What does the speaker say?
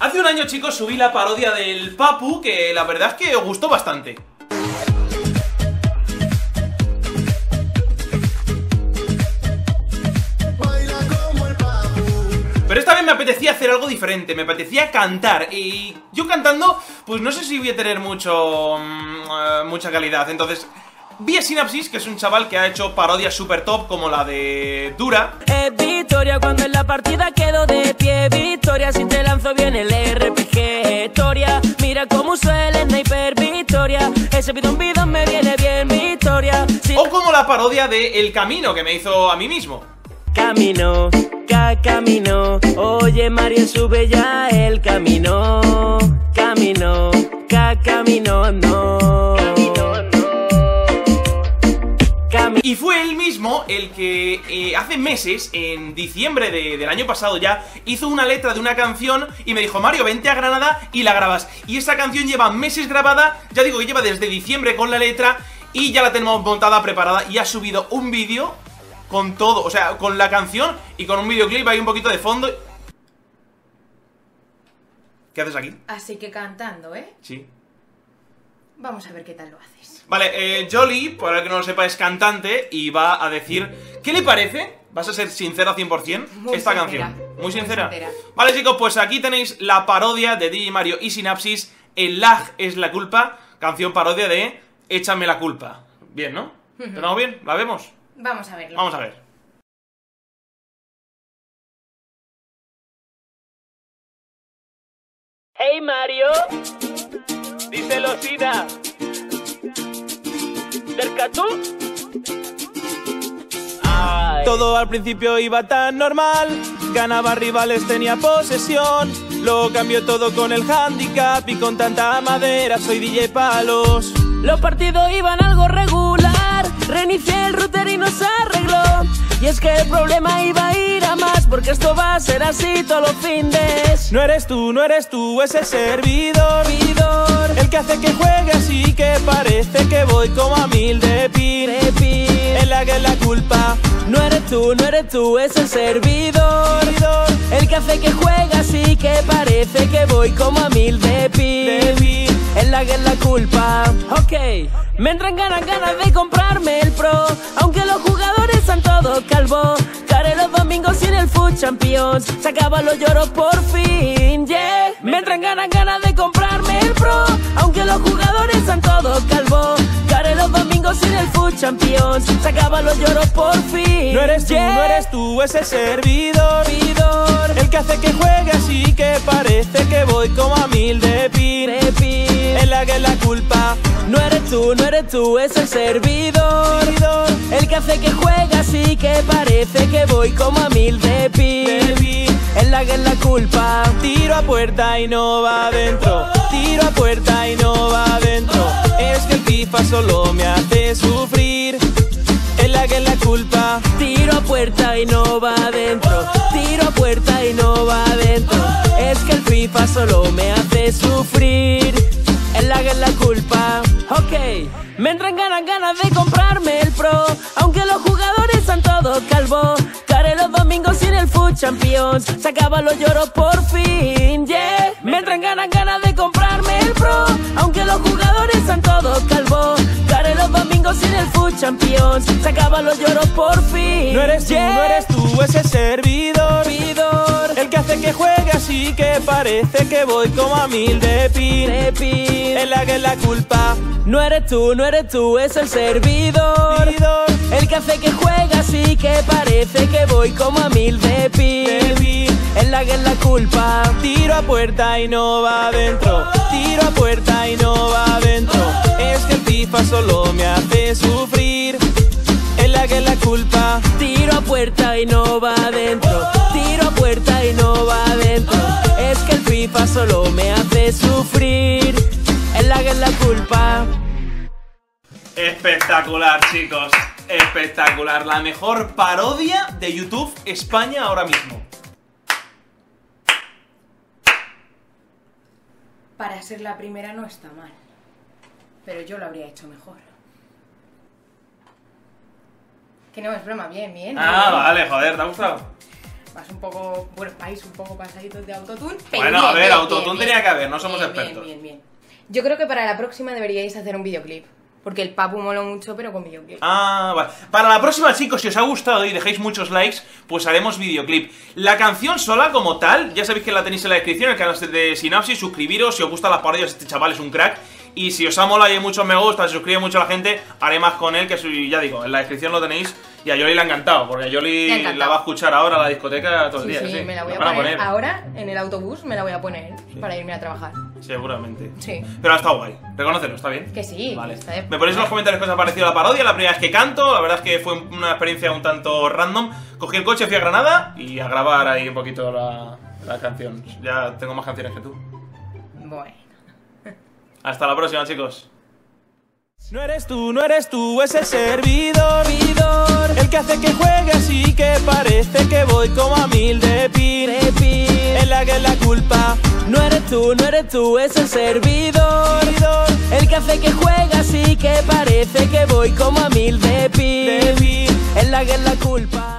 Hace un año, chicos, subí la parodia del Papu, que la verdad es que os gustó bastante. Pero esta vez me apetecía hacer algo diferente, me apetecía cantar. Y yo cantando, pues no sé si voy a tener mucho... mm, eh, mucha calidad. Entonces, vi a Synapsis, que es un chaval que ha hecho parodias super top Como la de Dura Es victoria cuando en la partida quedo de pie. Victoria si te lanzo bien el RPG. Victoria, mira cómo suele el sniper. Victoria, ese bidón bidón me viene bien. Victoria, si O como la parodia de El Camino, que me hizo a mí mismo camino, ca camino. Oye Mario sube ya el camino. Camino, ca camino, Y fue él mismo el que eh, hace meses, en diciembre de- del año pasado ya, hizo una letra de una canción y me dijo, Mario, vente a Granada y la grabas. Y esa canción lleva meses grabada, ya digo que lleva desde diciembre con la letra y ya la tenemos montada, preparada y ha subido un vídeo con todo, o sea, con la canción y con un videoclip ahí un poquito de fondo. ¿Qué haces aquí? Así que cantando, ¿eh? Sí. Vamos a ver qué tal lo haces. Vale, eh, Jolly, por el que no lo sepa, es cantante y va a decir ¿Qué le parece? ¿Vas a ser sincera al 100% Muy esta sincera, canción? Muy muy sincera. sincera. Vale, chicos, pues aquí tenéis la parodia de DJ Mario y Synapsis El lag es la culpa Canción parodia de Échame la culpa Bien, ¿no? ¿Tenemos bien? ¿La vemos? Vamos a verlo. Vamos a ver Hey Mario, díselo Sida. ¿Cerca tú? Todo al principio iba tan normal, ganaba rivales, tenía posesión. Lo cambió todo con el handicap y con tanta madera soy DJ Palos. Los partidos iban algo regular, reinicié el router y no se arregló. Y es que el problema iba a ir porque esto va a ser así todos los fines. No eres tú, no eres tú, ese servidor. Servidor, El que hace que juegue así que parece que voy como a mil de pin. El lag es la culpa. No eres tú, no eres tú, es el servidor. El que hace que juega así que parece que voy como a mil de pin. El lag es la culpa. Ok, me entran ganas, ganas de comprarme el pro. Aunque los jugadores están todos calvos. Care los domingos sin el Food Champions. Se acaban los lloros por fin, yeah. Me entran ganas, ganas de comprarme el pro. Aunque los jugadores están todos calvos. Sin el Food Champions. Se acaban los lloros por fin. No eres tú, yeah. no eres tú, ese servidor. Servidor, El que hace que juegue así que parece que voy como a mil de pin. de pin. El lag es la culpa. No eres tú, no eres tú, es el servidor. El que hace que juega así que parece que voy como a mil de de pin. pin. El lag es la culpa. Tiro a puerta y no va adentro. Puerta y no va adentro. Tiro a puerta y no va adentro. Es que el FIFA solo me hace sufrir. El lag es la culpa. Ok, me entran ganas, ganas de comprarme el pro. Aunque los jugadores están todos calvos. Care los domingos sin el Food Champions. Se acaban los lloros por fin, yeah. Me entran ganas, ganas sin el Food Champions. Se acaban los lloros por fin. No eres tú, yeah. no eres tú, ese servidor. Servidor, El que hace que juegue así que parece que voy como a mil de pin. de pin. El lag es la culpa. No eres tú, no eres tú, es el servidor. El que hace que juega así que parece que voy como a mil de pin. pin. El lag es la culpa. Tiro a puerta y no va adentro. Tiro a puerta y no va adentro. Es que el FIFA solo me hace sufrir. El lag es la culpa. Tiro a puerta y no va adentro. Tiro a puerta y no va adentro. Es que el FIFA solo me hace sufrir. El lag es la culpa. Espectacular, chicos. Espectacular. La mejor parodia de YouTube España ahora mismo. Para ser la primera no está mal. Pero yo lo habría hecho mejor. Que no, es broma, bien, bien. Ah, bien. vale, joder, ¿te ha gustado? vas un poco, bueno, vais un poco pasaditos de autotune. pero Bueno, bien, a ver, bien, autotune tenía que haber, no somos expertos. Bien, bien, bien. Yo creo que para la próxima deberíais hacer un videoclip. Porque el papu moló mucho, pero con videoclip. Ah, vale. Para la próxima, chicos, si os ha gustado y dejáis muchos likes, pues haremos videoclip. La canción sola, como tal, ya sabéis que la tenéis en la descripción, en el canal de Sinapsis, suscribiros, si os gustan las parodias, este chaval es un crack. Y si os ha molado y hay muchos me gusta, se suscribe mucho la gente, haré más con él, que soy, ya digo, en la descripción lo tenéis. Y a Yoli le ha encantado, porque Yoli ha encantado. la va a escuchar ahora a la discoteca todo el Sí, día. sí, sí. me la voy a van poner, ahora en el autobús, me la voy a poner para irme a trabajar. Seguramente. Sí. Pero ha estado guay. Reconócelo, ¿está bien? Que sí, Vale. está de- Me ponéis en los comentarios qué os ha parecido la parodia. La primera vez que canto, la verdad es que fue una experiencia un tanto random. Cogí el coche, fui a Granada y a grabar ahí un poquito la, la canción. Ya tengo más canciones que tú. Bueno. Hasta la próxima, chicos. No eres tú, no eres tú, es el servidor, el que hace que juegue así que parece que voy como a mil de pin. En la que es la culpa, No eres tú, no eres tú, es el servidor. El que hace que juega así que parece que voy como a mil de pi. de pin. Es la que es la culpa.